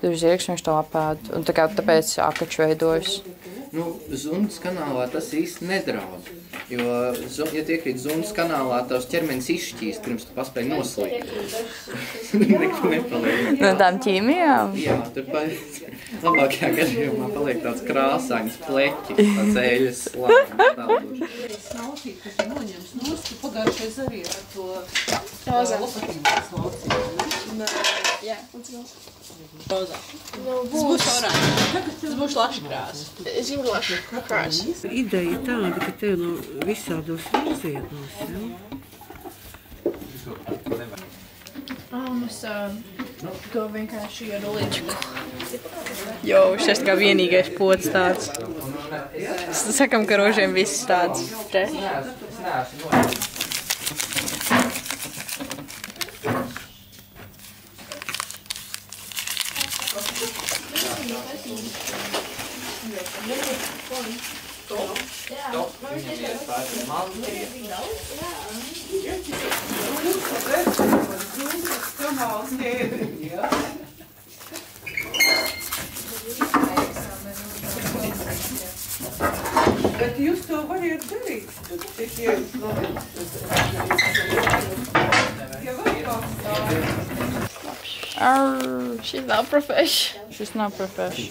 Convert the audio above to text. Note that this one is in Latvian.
Tur viņš to apēd. Un tā kā tāpēc akaču veidojas. Nu, zundas kanālā tas īsti nedraud. Jo, ja tu iekrīt zundas kanālā, tavs ķermenis izšķīst, pirms tu paspēj noslīgt. Nekur nepaliek. No tām ķīmijām. Jā, tur pa... labākajā gadījumā paliek tāds krāsains pleķis, tāds eļas slānis. Snautīt, kas ir noņems nost, pagājušais arī ar to lopatīnas laucību. Jā, un cik mums? Rozā. Nu, Tas būs orāņš. Tas būs laškrās. Lašu krāsu. Ideja ir tāda, ka tev no visādos virzienos, ja? Un es to vienkārši iedalīšu. Jo šis kā vienīgais pods tāds. Sakam, ka rožiem viss tāds. Te. Bet jūs to variet darīt, tad tikai, nu, ja vēl kāds tā. Ar, Šis nav profesh. šis nav profesh.